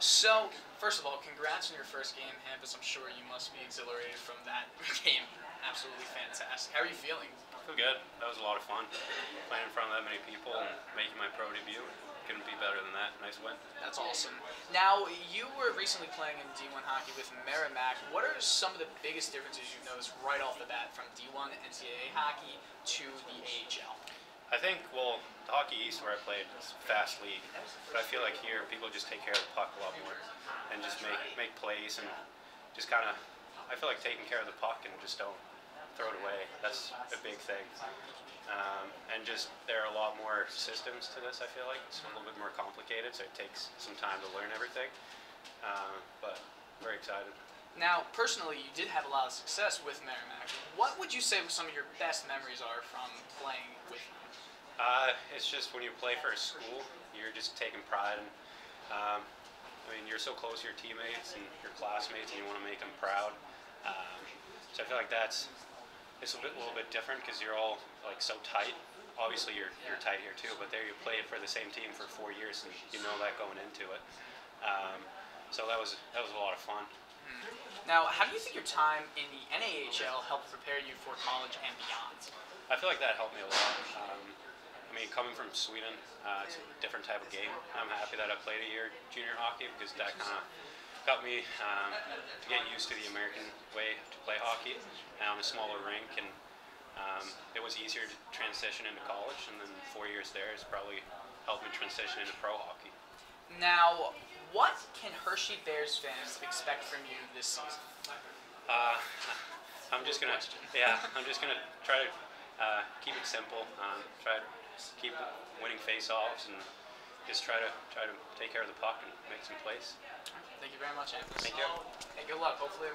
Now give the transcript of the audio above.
So, first of all, congrats on your first game, Hampus. I'm sure you must be exhilarated from that game. Absolutely fantastic. How are you feeling? I feel good. That was a lot of fun. Playing in front of that many people and making my pro debut. Couldn't be better than that. Nice win. That's awesome. Now, you were recently playing in D1 hockey with Merrimack. What are some of the biggest differences you've noticed right off the bat from D1 NCAA hockey to the AHL? I think, well, the Hockey East where I played is fast league, but I feel like here people just take care of the puck a lot more and just make make plays and just kind of. I feel like taking care of the puck and just don't throw it away. That's a big thing. Um, and just there are a lot more systems to this. I feel like it's a little bit more complicated, so it takes some time to learn everything. Um, but very excited. Now, personally, you did have a lot of success with Merrimack. What would you say some of your best memories are from playing with them? Uh, it's just when you play for a school, you're just taking pride in. Um, I mean, you're so close to your teammates and your classmates, and you want to make them proud. Um, so I feel like that's it's a bit, little bit different because you're all like so tight. Obviously, you're you're tight here too, but there you played for the same team for four years, and you know that going into it. Um, so that was that was a lot of fun. Now, how do you think your time in the NAHL helped prepare you for college and beyond? I feel like that helped me a lot. Um, I mean, coming from Sweden, uh, it's a different type of game. I'm happy that I played a year junior hockey because that kind of got me um, to get used to the American way to play hockey and on a smaller rink, and um, it was easier to transition into college. And then four years there has probably helped me transition into pro hockey. Now, what can Hershey Bears fans expect from you this season? Uh, I'm just gonna, yeah, I'm just gonna try to uh, keep it simple. Um, try to keep winning face-offs and just try to try to take care of the puck and make some plays. Thank you very much, Anthony. Thank you. And good luck. Hopefully.